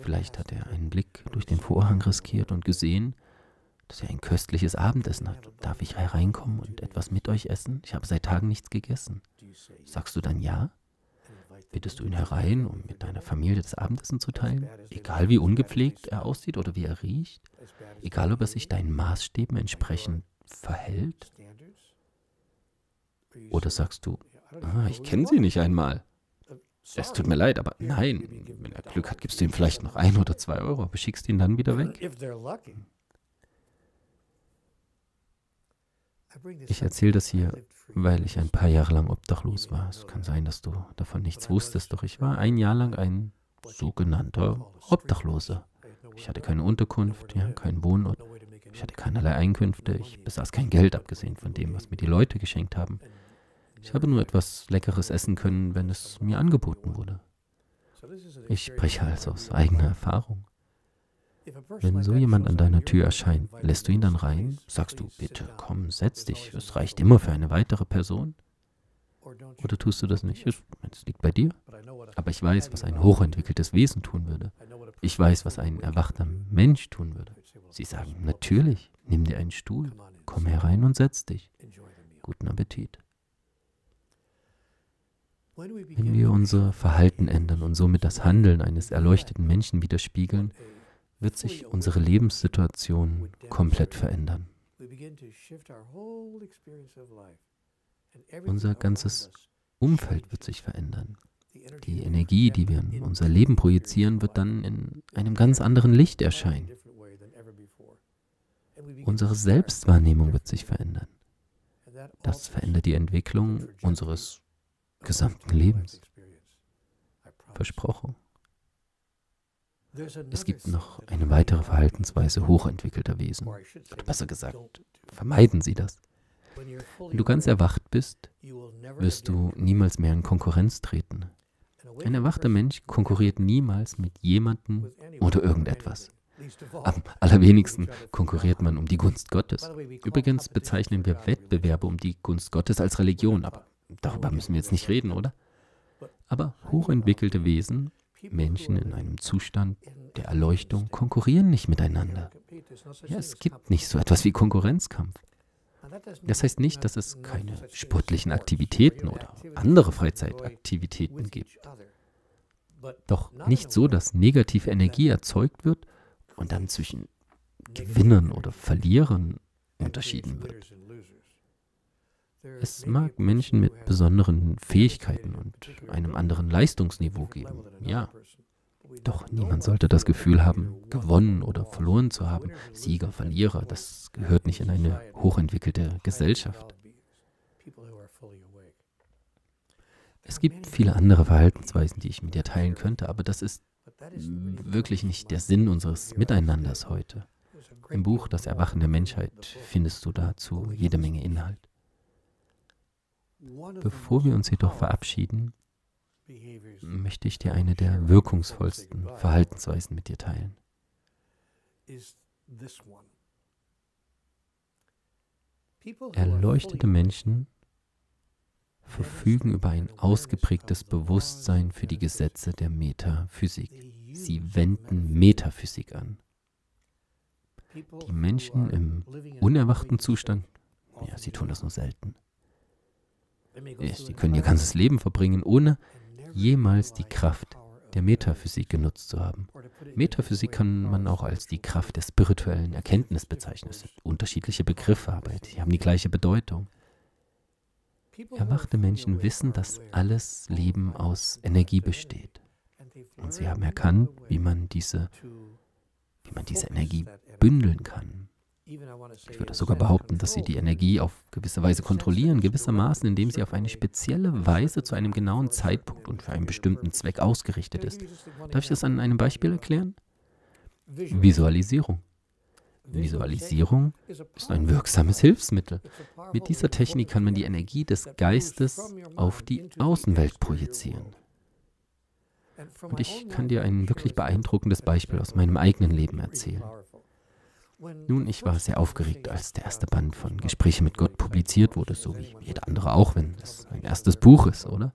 Vielleicht hat er einen Blick durch den Vorhang riskiert und gesehen, dass ihr ein köstliches Abendessen habt. Darf ich hereinkommen und etwas mit euch essen? Ich habe seit Tagen nichts gegessen. Sagst du dann ja? Bittest du ihn herein, um mit deiner Familie das Abendessen zu teilen? Egal wie ungepflegt er aussieht oder wie er riecht? Egal ob er sich deinen Maßstäben entsprechend verhält? Oder sagst du, ah, ich kenne sie nicht einmal. Es tut mir leid, aber nein, wenn er Glück hat, gibst du ihm vielleicht noch ein oder zwei Euro, aber schickst ihn dann wieder weg. Ich erzähle das hier, weil ich ein paar Jahre lang obdachlos war. Es kann sein, dass du davon nichts wusstest, doch ich war ein Jahr lang ein sogenannter Obdachloser. Ich hatte keine Unterkunft, ja, keinen Wohnort. Ich hatte keinerlei Einkünfte. Ich besaß kein Geld, abgesehen von dem, was mir die Leute geschenkt haben. Ich habe nur etwas Leckeres essen können, wenn es mir angeboten wurde. Ich spreche also aus eigener Erfahrung. Wenn so jemand an deiner Tür erscheint, lässt du ihn dann rein? Sagst du, bitte, komm, setz dich, es reicht immer für eine weitere Person? Oder tust du das nicht? Es liegt bei dir. Aber ich weiß, was ein hochentwickeltes Wesen tun würde. Ich weiß, was ein erwachter Mensch tun würde. Sie sagen, natürlich, nimm dir einen Stuhl, komm herein und setz dich. Guten Appetit. Wenn wir unser Verhalten ändern und somit das Handeln eines erleuchteten Menschen widerspiegeln, wird sich unsere Lebenssituation komplett verändern. Unser ganzes Umfeld wird sich verändern. Die Energie, die wir in unser Leben projizieren, wird dann in einem ganz anderen Licht erscheinen. Unsere Selbstwahrnehmung wird sich verändern. Das verändert die Entwicklung unseres gesamten Lebens. Versprochen. Es gibt noch eine weitere Verhaltensweise hochentwickelter Wesen. Oder besser gesagt, vermeiden Sie das. Wenn du ganz erwacht bist, wirst du niemals mehr in Konkurrenz treten. Ein erwachter Mensch konkurriert niemals mit jemandem oder irgendetwas. Am allerwenigsten konkurriert man um die Gunst Gottes. Übrigens bezeichnen wir Wettbewerbe um die Gunst Gottes als Religion, aber darüber müssen wir jetzt nicht reden, oder? Aber hochentwickelte Wesen, Menschen in einem Zustand der Erleuchtung, konkurrieren nicht miteinander. Ja, es gibt nicht so etwas wie Konkurrenzkampf. Das heißt nicht, dass es keine sportlichen Aktivitäten oder andere Freizeitaktivitäten gibt. Doch nicht so, dass negative Energie erzeugt wird und dann zwischen Gewinnern oder Verlierern unterschieden wird. Es mag Menschen mit besonderen Fähigkeiten und einem anderen Leistungsniveau geben, ja. Doch niemand sollte das Gefühl haben, gewonnen oder verloren zu haben. Sieger, Verlierer, das gehört nicht in eine hochentwickelte Gesellschaft. Es gibt viele andere Verhaltensweisen, die ich mit dir teilen könnte, aber das ist wirklich nicht der Sinn unseres Miteinanders heute. Im Buch Das Erwachen der Menschheit findest du dazu jede Menge Inhalt. Bevor wir uns jedoch verabschieden, möchte ich dir eine der wirkungsvollsten Verhaltensweisen mit dir teilen. Erleuchtete Menschen verfügen über ein ausgeprägtes Bewusstsein für die Gesetze der Metaphysik. Sie wenden Metaphysik an. Die Menschen im unerwachten Zustand, ja, sie tun das nur selten. Sie können ihr ganzes Leben verbringen, ohne jemals die Kraft der Metaphysik genutzt zu haben. Metaphysik kann man auch als die Kraft der spirituellen Erkenntnis bezeichnen. Es sind unterschiedliche Begriffe, aber sie haben die gleiche Bedeutung. Erwachte Menschen wissen, dass alles Leben aus Energie besteht. Und sie haben erkannt, wie man diese, wie man diese Energie bündeln kann. Ich würde sogar behaupten, dass sie die Energie auf gewisse Weise kontrollieren, gewissermaßen, indem sie auf eine spezielle Weise zu einem genauen Zeitpunkt und für einen bestimmten Zweck ausgerichtet ist. Darf ich das an einem Beispiel erklären? Visualisierung. Visualisierung ist ein wirksames Hilfsmittel. Mit dieser Technik kann man die Energie des Geistes auf die Außenwelt projizieren. Und ich kann dir ein wirklich beeindruckendes Beispiel aus meinem eigenen Leben erzählen. Nun, ich war sehr aufgeregt, als der erste Band von Gespräche mit Gott publiziert wurde, so wie jeder andere auch, wenn es ein erstes Buch ist, oder?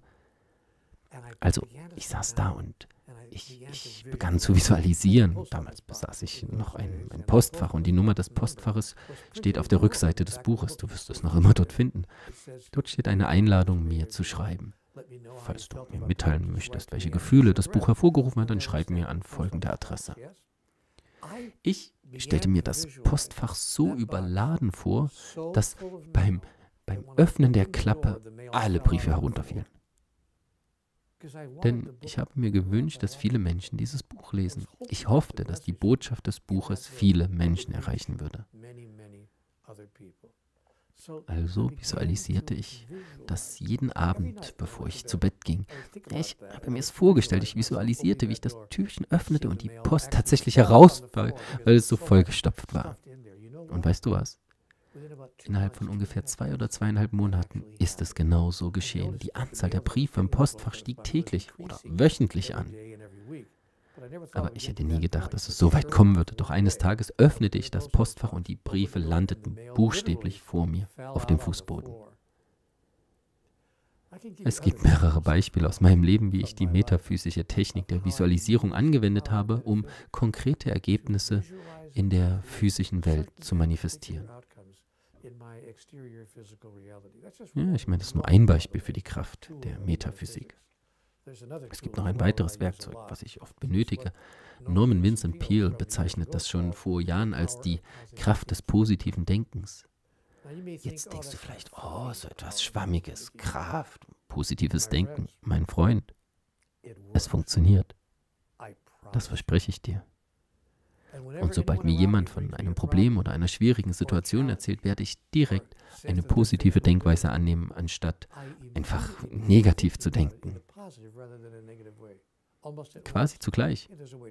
Also, ich saß da und ich, ich, begann zu visualisieren. Damals besaß ich noch ein, ein, Postfach und die Nummer des Postfaches steht auf der Rückseite des Buches. Du wirst es noch immer dort finden. Dort steht eine Einladung, mir zu schreiben. Falls du mir mitteilen möchtest, welche Gefühle das Buch hervorgerufen hat, dann schreib mir an folgende Adresse. Ich stellte mir das Postfach so überladen vor, dass beim, beim Öffnen der Klappe alle Briefe herunterfielen. Denn ich habe mir gewünscht, dass viele Menschen dieses Buch lesen. Ich hoffte, dass die Botschaft des Buches viele Menschen erreichen würde. Also visualisierte ich das jeden Abend, bevor ich zu Bett ging. Ich habe mir es vorgestellt, ich visualisierte, wie ich das Türchen öffnete und die Post tatsächlich heraus, weil, weil es so vollgestopft war. Und weißt du was? Innerhalb von ungefähr zwei oder zweieinhalb Monaten ist es genau so geschehen. Die Anzahl der Briefe im Postfach stieg täglich oder wöchentlich an. Aber ich hätte nie gedacht, dass es so weit kommen würde. Doch eines Tages öffnete ich das Postfach und die Briefe landeten buchstäblich vor mir auf dem Fußboden. Es gibt mehrere Beispiele aus meinem Leben, wie ich die metaphysische Technik der Visualisierung angewendet habe, um konkrete Ergebnisse in der physischen Welt zu manifestieren. Ja, ich meine, das ist nur ein Beispiel für die Kraft der Metaphysik. Es gibt noch ein weiteres Werkzeug, was ich oft benötige. Norman Vincent Peale bezeichnet das schon vor Jahren als die Kraft des positiven Denkens. Jetzt denkst du vielleicht, oh, so etwas Schwammiges, Kraft, positives Denken. Mein Freund, es funktioniert. Das verspreche ich dir. Und sobald mir jemand von einem Problem oder einer schwierigen Situation erzählt, werde ich direkt eine positive Denkweise annehmen, anstatt einfach negativ zu denken. Quasi zugleich.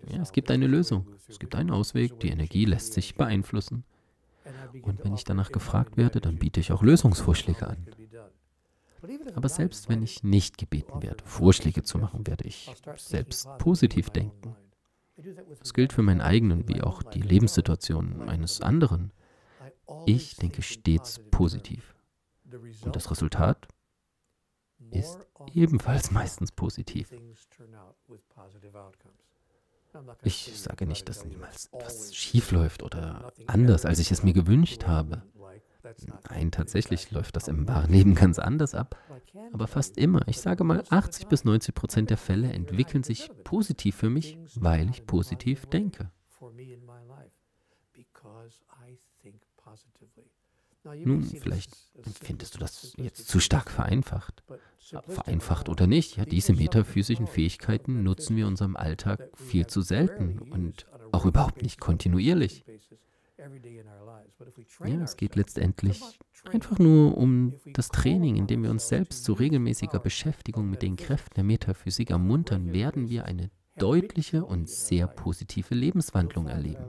Ja, es gibt eine Lösung. Es gibt einen Ausweg. Die Energie lässt sich beeinflussen. Und wenn ich danach gefragt werde, dann biete ich auch Lösungsvorschläge an. Aber selbst wenn ich nicht gebeten werde, Vorschläge zu machen, werde ich selbst positiv denken. Das gilt für meinen eigenen wie auch die Lebenssituation eines anderen. Ich denke stets positiv. Und das Resultat ist ebenfalls meistens positiv. Ich sage nicht, dass niemals etwas schief läuft oder anders, als ich es mir gewünscht habe. Nein, tatsächlich läuft das im wahren Leben ganz anders ab. Aber fast immer, ich sage mal 80 bis 90 Prozent der Fälle entwickeln sich positiv für mich, weil ich positiv denke. Nun, vielleicht findest du das jetzt zu stark vereinfacht. Vereinfacht oder nicht, ja, diese metaphysischen Fähigkeiten nutzen wir in unserem Alltag viel zu selten und auch überhaupt nicht kontinuierlich. Ja, es geht letztendlich einfach nur um das Training, indem wir uns selbst zu regelmäßiger Beschäftigung mit den Kräften der Metaphysik ermuntern, werden wir eine deutliche und sehr positive Lebenswandlung erleben.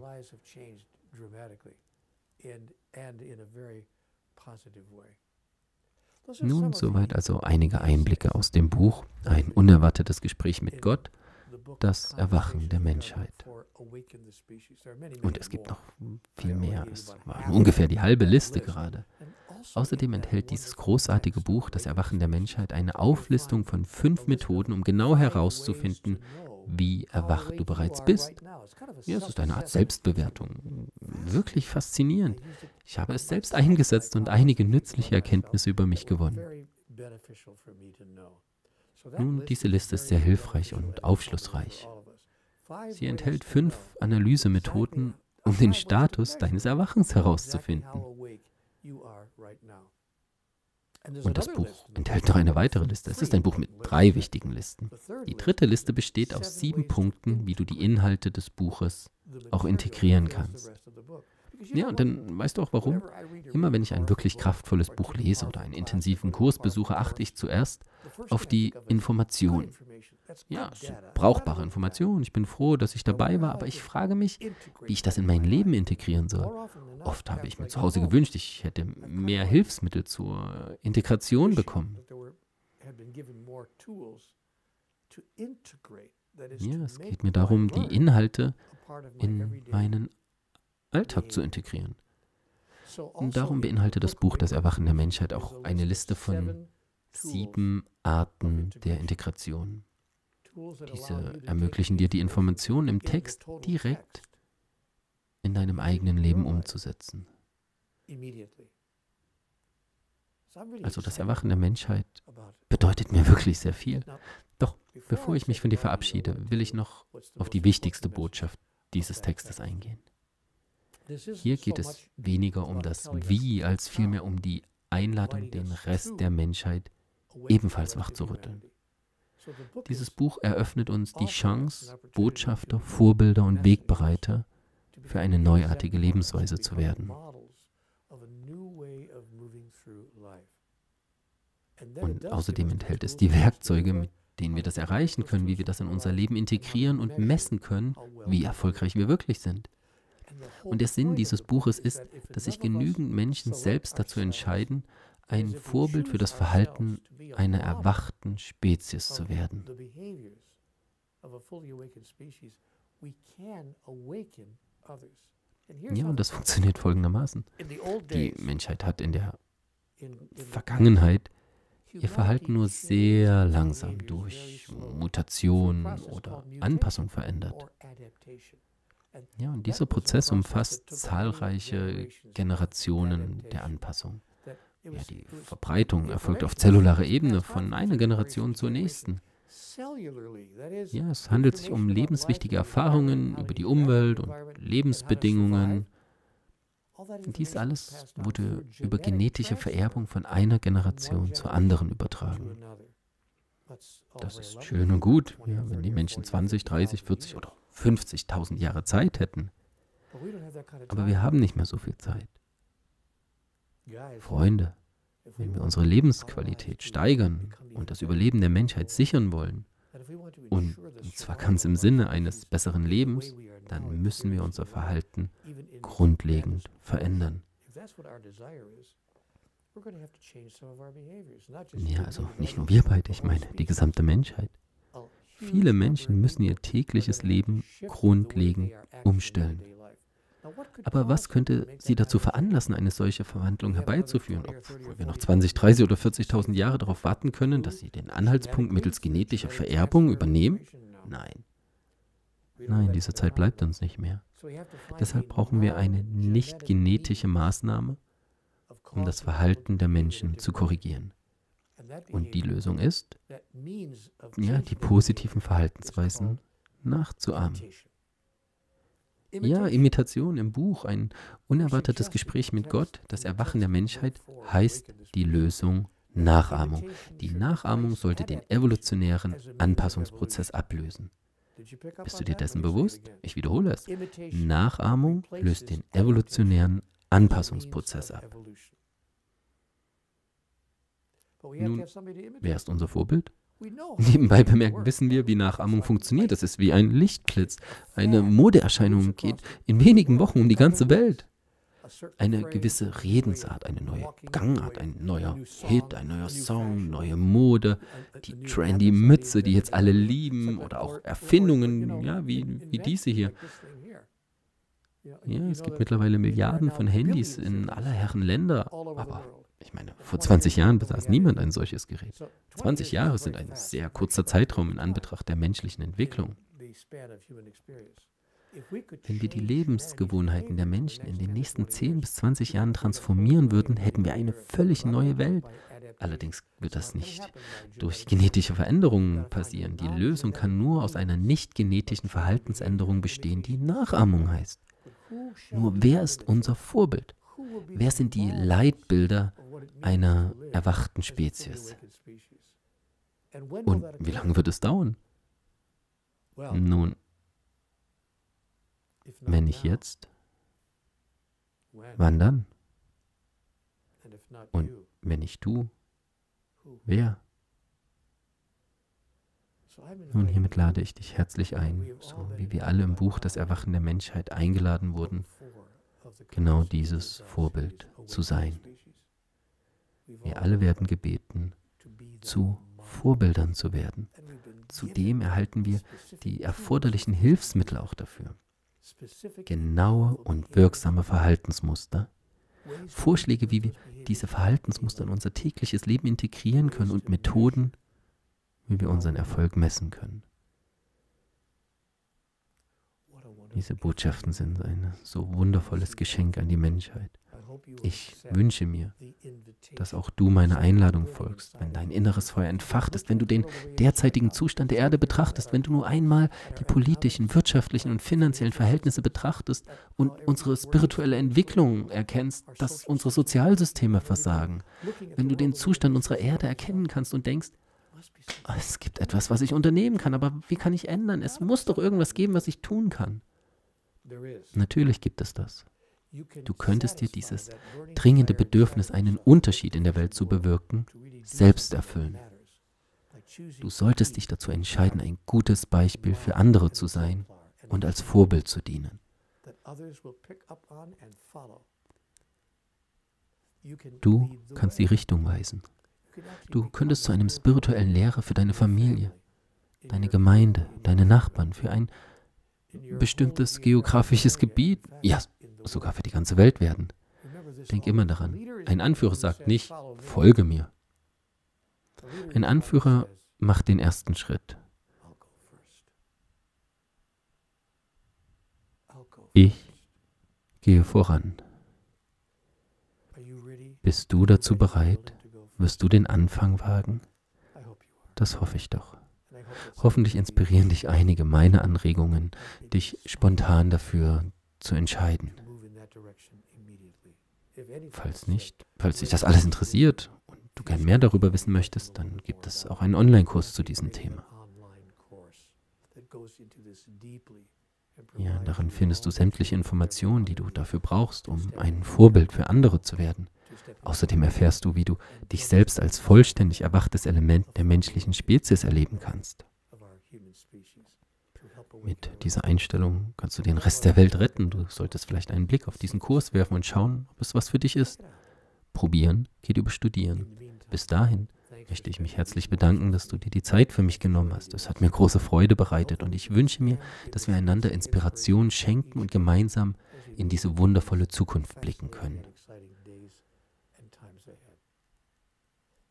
Nun, soweit also einige Einblicke aus dem Buch, ein unerwartetes Gespräch mit Gott, das Erwachen der Menschheit. Und es gibt noch viel mehr, es war ungefähr die halbe Liste gerade. Außerdem enthält dieses großartige Buch, Das Erwachen der Menschheit, eine Auflistung von fünf Methoden, um genau herauszufinden, wie erwacht du bereits bist. Ja, es ist eine Art Selbstbewertung. Wirklich faszinierend. Ich habe es selbst eingesetzt und einige nützliche Erkenntnisse über mich gewonnen. Nun, diese Liste ist sehr hilfreich und aufschlussreich. Sie enthält fünf Analysemethoden, um den Status deines Erwachens herauszufinden. Und das Buch enthält noch eine weitere Liste. Es ist ein Buch mit drei wichtigen Listen. Die dritte Liste besteht aus sieben Punkten, wie du die Inhalte des Buches auch integrieren kannst. Ja, und dann weißt du auch warum? Immer wenn ich ein wirklich kraftvolles Buch lese oder einen intensiven Kurs besuche, achte ich zuerst auf die Information. Ja, brauchbare Information. Ich bin froh, dass ich dabei war, aber ich frage mich, wie ich das in mein Leben integrieren soll. Oft habe ich mir zu Hause gewünscht, ich hätte mehr Hilfsmittel zur Integration bekommen. Ja, es geht mir darum, die Inhalte in meinen Alltag zu integrieren. Und darum beinhaltet das Buch Das Erwachen der Menschheit auch eine Liste von sieben Arten der Integration. Diese ermöglichen dir die Informationen im Text direkt in deinem eigenen Leben umzusetzen. Also das Erwachen der Menschheit bedeutet mir wirklich sehr viel. Doch bevor ich mich von dir verabschiede, will ich noch auf die wichtigste Botschaft dieses Textes eingehen. Hier geht es weniger um das Wie, als vielmehr um die Einladung, den Rest der Menschheit ebenfalls wachzurütteln. Dieses Buch eröffnet uns die Chance, Botschafter, Vorbilder und Wegbereiter für eine neuartige Lebensweise zu werden. Und außerdem enthält es die Werkzeuge, mit denen wir das erreichen können, wie wir das in unser Leben integrieren und messen können, wie erfolgreich wir wirklich sind. Und der Sinn dieses Buches ist, dass sich genügend Menschen selbst dazu entscheiden, ein Vorbild für das Verhalten einer erwachten Spezies zu werden. Ja, und das funktioniert folgendermaßen. Die Menschheit hat in der Vergangenheit ihr Verhalten nur sehr langsam durch Mutation oder Anpassung verändert. Ja, und dieser Prozess umfasst zahlreiche Generationen der Anpassung. Ja, die Verbreitung erfolgt auf zellularer Ebene von einer Generation zur nächsten. Ja, es handelt sich um lebenswichtige Erfahrungen über die Umwelt und Lebensbedingungen. Dies alles wurde über genetische Vererbung von einer Generation zur anderen übertragen. Das ist schön und gut, ja, wenn die Menschen 20, 30, 40 oder 50.000 Jahre Zeit hätten. Aber wir haben nicht mehr so viel Zeit. Freunde, wenn wir unsere Lebensqualität steigern und das Überleben der Menschheit sichern wollen, und zwar ganz im Sinne eines besseren Lebens, dann müssen wir unser Verhalten grundlegend verändern. Ja, also nicht nur wir beide, ich meine die gesamte Menschheit. Viele Menschen müssen ihr tägliches Leben grundlegend umstellen. Aber was könnte sie dazu veranlassen, eine solche Verwandlung herbeizuführen? Obwohl wir noch 20, 30 oder 40.000 Jahre darauf warten können, dass sie den Anhaltspunkt mittels genetischer Vererbung übernehmen? Nein. Nein, diese Zeit bleibt uns nicht mehr. Deshalb brauchen wir eine nicht genetische Maßnahme, um das Verhalten der Menschen zu korrigieren. Und die Lösung ist, ja, die positiven Verhaltensweisen nachzuahmen. Ja, Imitation im Buch, ein unerwartetes Gespräch mit Gott, das Erwachen der Menschheit, heißt die Lösung Nachahmung. Die Nachahmung sollte den evolutionären Anpassungsprozess ablösen. Bist du dir dessen bewusst? Ich wiederhole es. Nachahmung löst den evolutionären Anpassungsprozess ab. Nun, wer ist unser Vorbild? Nebenbei bemerkt wissen wir, wie Nachahmung funktioniert. Das ist wie ein Lichtblitz. Eine Modeerscheinung geht in wenigen Wochen um die ganze Welt. Eine gewisse Redensart, eine neue Gangart, ein neuer Hit, ein neuer Song, neue Mode, die trendy Mütze, die jetzt alle lieben oder auch Erfindungen, ja, wie, wie diese hier. Ja, es gibt mittlerweile Milliarden von Handys in aller Herren Länder, aber ich meine, vor 20 Jahren besaß niemand ein solches Gerät. 20 Jahre sind ein sehr kurzer Zeitraum in Anbetracht der menschlichen Entwicklung. Wenn wir die Lebensgewohnheiten der Menschen in den nächsten 10 bis 20 Jahren transformieren würden, hätten wir eine völlig neue Welt. Allerdings wird das nicht durch genetische Veränderungen passieren. Die Lösung kann nur aus einer nicht genetischen Verhaltensänderung bestehen, die Nachahmung heißt. Nur wer ist unser Vorbild? Wer sind die Leitbilder einer erwachten Spezies? Und wie lange wird es dauern? Nun, wenn nicht jetzt, wann dann? Und wenn nicht du, wer? Nun, hiermit lade ich dich herzlich ein, so wie wir alle im Buch Das Erwachen der Menschheit eingeladen wurden, genau dieses Vorbild zu sein. Wir alle werden gebeten, zu Vorbildern zu werden. Zudem erhalten wir die erforderlichen Hilfsmittel auch dafür. Genaue und wirksame Verhaltensmuster, Vorschläge, wie wir diese Verhaltensmuster in unser tägliches Leben integrieren können und Methoden, wie wir unseren Erfolg messen können. Diese Botschaften sind ein so wundervolles Geschenk an die Menschheit. Ich wünsche mir, dass auch du meiner Einladung folgst, wenn dein inneres Feuer entfacht ist, wenn du den derzeitigen Zustand der Erde betrachtest, wenn du nur einmal die politischen, wirtschaftlichen und finanziellen Verhältnisse betrachtest und unsere spirituelle Entwicklung erkennst, dass unsere Sozialsysteme versagen, wenn du den Zustand unserer Erde erkennen kannst und denkst, es gibt etwas, was ich unternehmen kann, aber wie kann ich ändern? Es muss doch irgendwas geben, was ich tun kann. Natürlich gibt es das. Du könntest dir dieses dringende Bedürfnis, einen Unterschied in der Welt zu bewirken, selbst erfüllen. Du solltest dich dazu entscheiden, ein gutes Beispiel für andere zu sein und als Vorbild zu dienen. Du kannst die Richtung weisen. Du könntest zu einem spirituellen Lehrer für deine Familie, deine Gemeinde, deine Nachbarn, für ein bestimmtes geografisches Gebiet, ja, sogar für die ganze Welt werden. Denk immer daran, ein Anführer sagt nicht, folge mir. Ein Anführer macht den ersten Schritt. Ich gehe voran. Bist du dazu bereit? Wirst du den Anfang wagen? Das hoffe ich doch. Hoffentlich inspirieren dich einige meiner Anregungen, dich spontan dafür zu entscheiden. Falls nicht, falls dich das alles interessiert und du gern mehr darüber wissen möchtest, dann gibt es auch einen Online-Kurs zu diesem Thema. Ja, darin findest du sämtliche Informationen, die du dafür brauchst, um ein Vorbild für andere zu werden. Außerdem erfährst du, wie du dich selbst als vollständig erwachtes Element der menschlichen Spezies erleben kannst. Mit dieser Einstellung kannst du den Rest der Welt retten. Du solltest vielleicht einen Blick auf diesen Kurs werfen und schauen, ob es was für dich ist. Probieren geht über Studieren. Bis dahin möchte ich mich herzlich bedanken, dass du dir die Zeit für mich genommen hast. Es hat mir große Freude bereitet und ich wünsche mir, dass wir einander Inspiration schenken und gemeinsam in diese wundervolle Zukunft blicken können.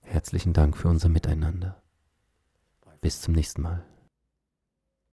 Herzlichen Dank für unser Miteinander. Bis zum nächsten Mal.